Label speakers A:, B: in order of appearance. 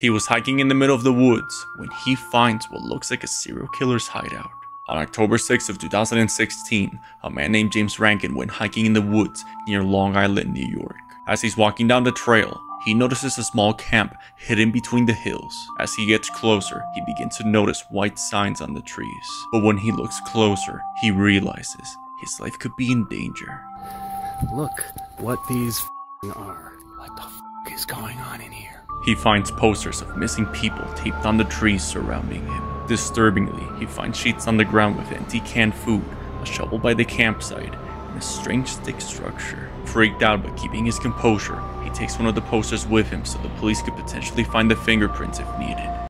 A: He was hiking in the middle of the woods when he finds what looks like a serial killer's hideout. On October 6th of 2016, a man named James Rankin went hiking in the woods near Long Island, New York. As he's walking down the trail, he notices a small camp hidden between the hills. As he gets closer, he begins to notice white signs on the trees. But when he looks closer, he realizes his life could be in danger.
B: Look what these are. What the is going on in here?
A: He finds posters of missing people taped on the trees surrounding him. Disturbingly, he finds sheets on the ground with empty canned food, a shovel by the campsite, and a strange stick structure. Freaked out but keeping his composure, he takes one of the posters with him so the police could potentially find the fingerprints if needed.